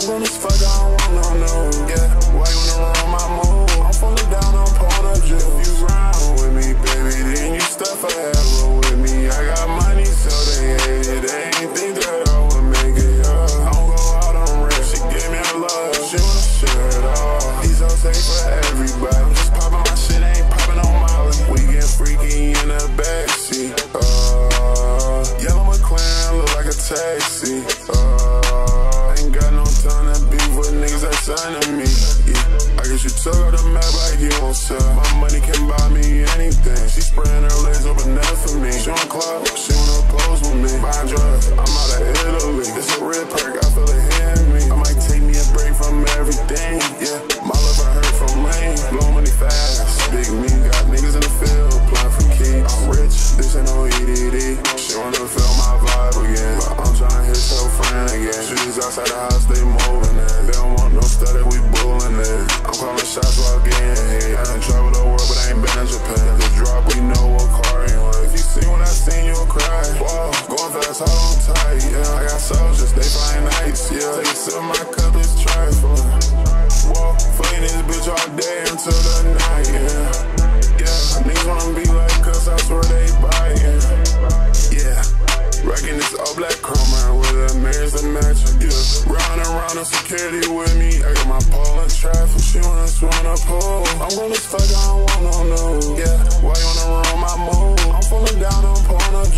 I'm gonna fuck, I don't want no no. Yeah, sell. My money can buy me anything. She spraying her legs up and for me. She on club, she wanna pose with me. Buying drugs, I'm out of Italy. It's a red perk, I feel it hitting me. I might take me a break from everything. Yeah, my love I heard from lane. Blow money fast, big me. Got niggas in the field, playing for keys. I'm rich, this ain't no EDD. She wanna feel my vibe again. But I'm trying to hit your friend again. She's outside the house, they moving it. They don't want no static, we calling shots while getting hit. I done traveled the world, but I ain't been in Japan. The drop, we know what car ain't. If you see when I seen you'll cry. Whoa, going fast, hold tight. Yeah, I got soldiers, they flying nights. Yeah, take a sip my cup, it's trifling. Whoa, fucking this bitch all day until the night. Yeah, yeah, niggas wanna be like us, I swear they biting. Yeah. Rockin' this all black chroma with the mirrors that match. Yeah, round and round in security with me. I got my traffic. She wanna swim a pole. I'm gonna fuck, I don't want no no. Yeah, why you wanna run my move? I'm falling down on porn up